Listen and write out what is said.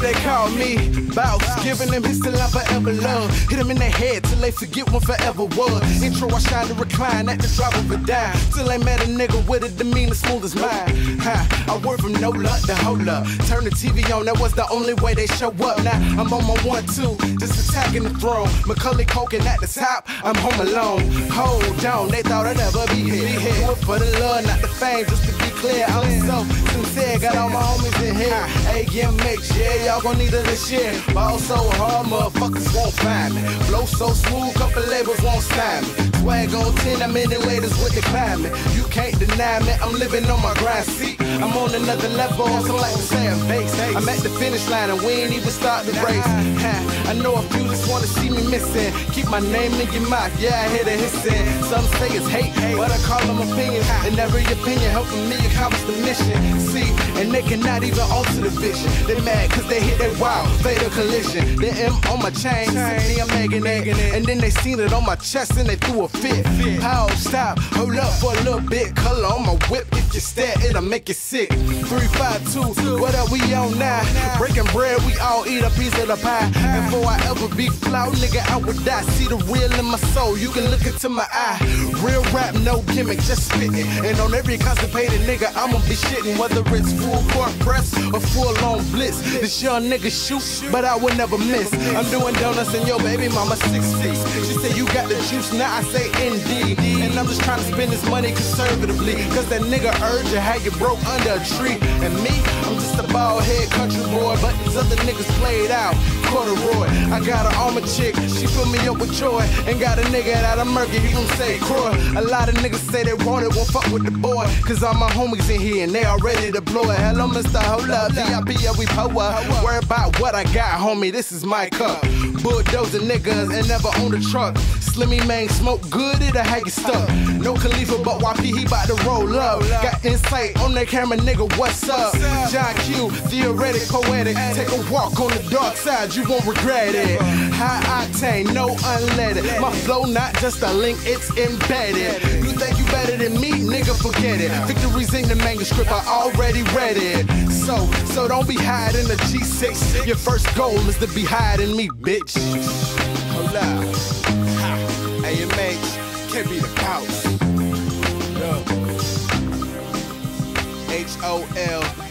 they call me boss. Giving them his till I forever love. Hit them in the head till they forget one forever was. Intro, I shine to recline at the drop of a dime. Till I met a nigga with a demeanor smooth as mine. Ha, I work from no luck to hold up. Turn the TV on, that was the only way they show up. Now I'm on my one two, just attacking the throne. Macaulay Culkin at the top, I'm home alone. Hold on, they thought I'd never be here. Do it for the love, not the fame, just to be clear. I'm so sincere, got all my homies in here. AMH, yeah, y'all gon' need it this year. Ball so hard, motherfuckers won't find me. Flow so smooth, couple labels won't sign me. Swag on 10, I'm in the latest with the climate. You can't deny me, I'm living on my grind. See, I'm on another level, so like say I'm base. I'm at the finish line and we ain't even start the race. I know a few just wanna see me missing. Keep my name in your mouth, yeah, I hear the hissing. Some say it's hate, but I call them opinions. And every opinion helping me accomplish the mission. See, and they cannot even alter the vision. They mad cause they hit that wild, fatal collision. The M on my chain, I'm making it. And then they seen it on my chest and they threw a fit. Pow, stop, hold up for a little bit. Color on my whip, if you stare, it'll make you sick. 352, what up, we on now? Breaking bread, we all eat a piece of the pie. Before I ever be flout, nigga, I would die. See the real in my soul, you can look into my eye. Real rap, no gimmick, just spitting. And on every constipated nigga, I'ma be shitting. Whether it's full court press or full on blitz. This young nigga shoot, but I will never miss. I'm doing donuts and yo, baby mama six feet. She said, You got the juice, now I say indeed. And Just trying to spend this money conservatively. Cause that nigga urge you how you broke under a tree. And me, I'm just a bald head country boy, but these other niggas played out. Corduroy, I got an armor chick, she fill me up with joy. And got a nigga out of Murky, he gon' say Croy. A lot of niggas say they want it, won't fuck with the boy. Cause all my homies in here and they all ready to blow it. Hello, Mr. Hold up, VIP, we power. Worry about what I got, homie, this is my cup. Bulldozer niggas and never own a truck. Slimmy man, smoke good, it'll have you stuck. No Khalifa, but YP, he bout to roll up. Got insight on that camera, nigga, what's up? John Q, theoretic, poetic. Take a walk on the dark side, you won't regret it. High octane, no unleaded. My flow not just a link, it's embedded. You think you better than me, nigga, forget it. Victory's in the manuscript, I already read it. So, so don't be hiding the G6. Your first goal is to be hiding me, bitch. Boss. No. H O L